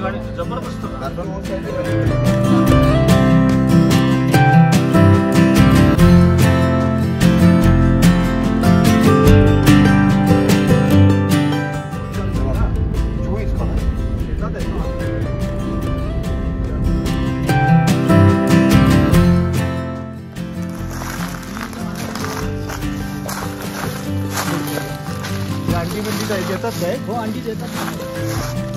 ही गाड़ी तो जबरदस्त अंडी पण तिथं देतात काय हो अंडी देतात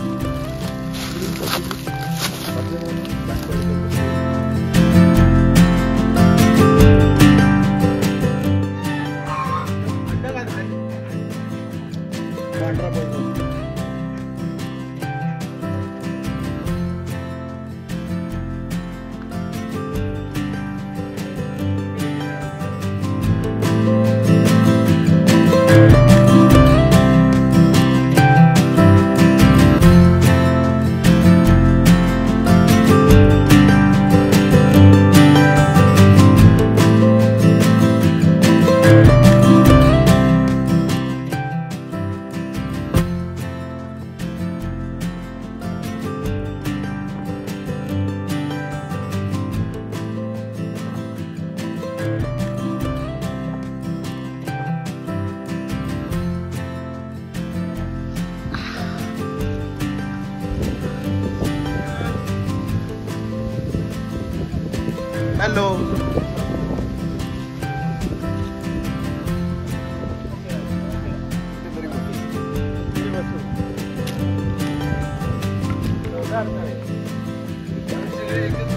big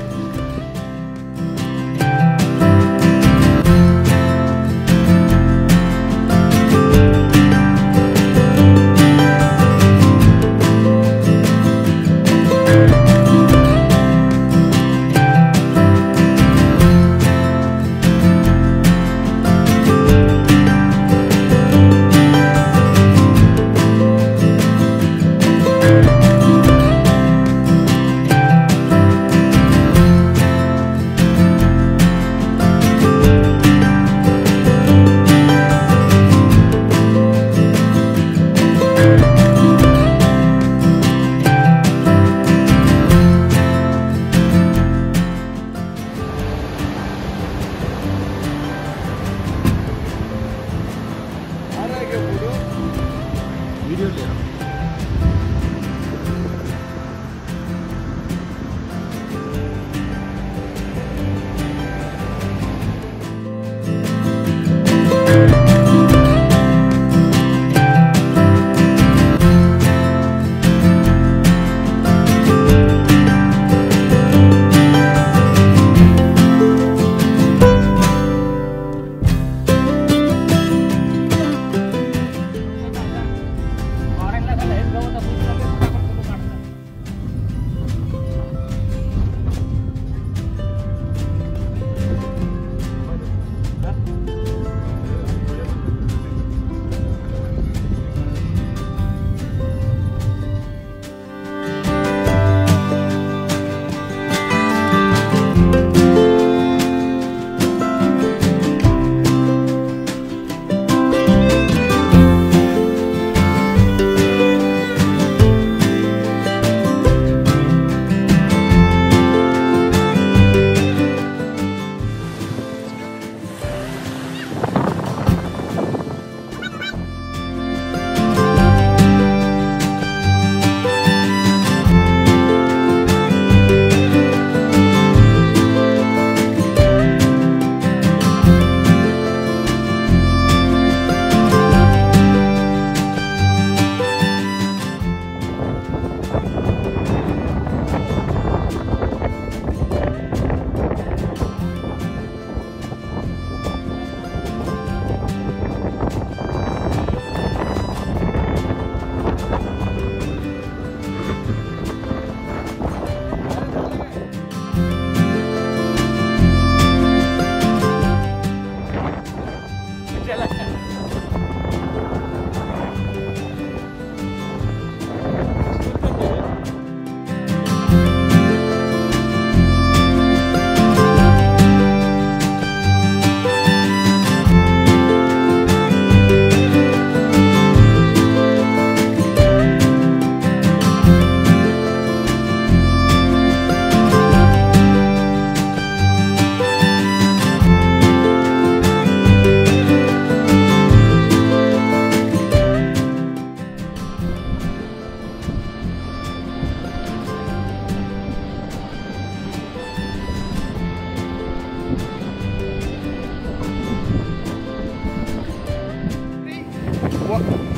What?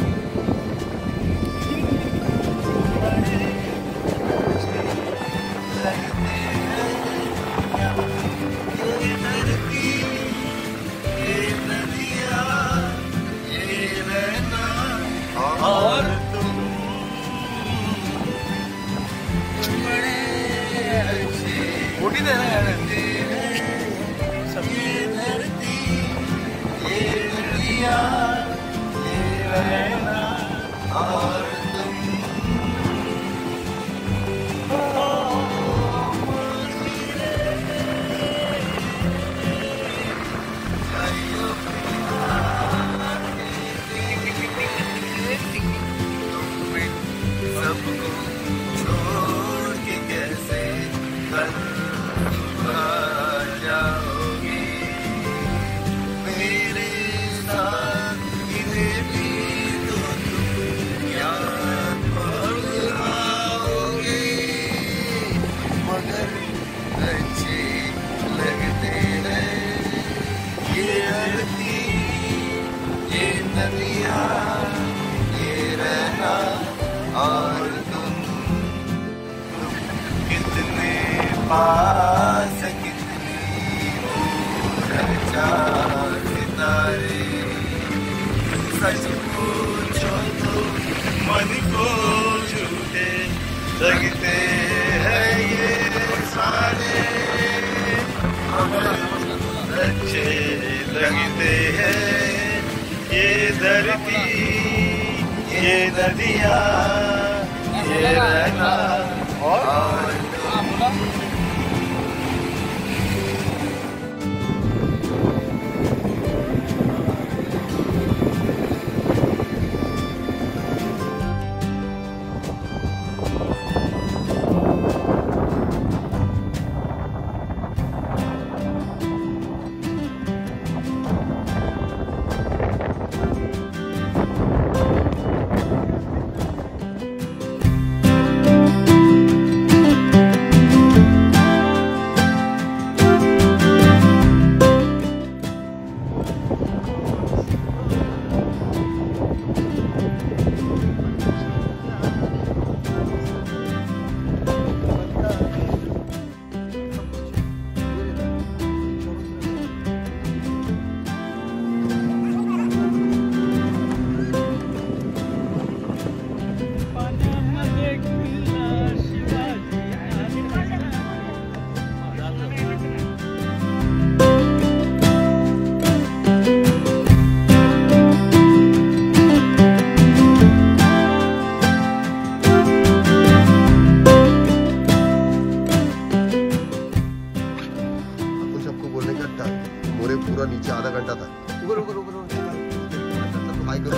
पूछो तो मन को झूठे लगते हैं ये सारे अच्छे लगते हैं ये धरती, ये नदियाँ ये रहना।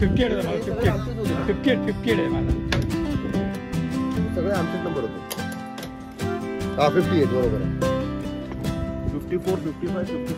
फिफ्टी फिफ्टी फिफ्टी आहे माझा सगळे आमचेच नंबर होते. हा फिफ्टी एट बरोबर आहे. Fifty four fifty five fifty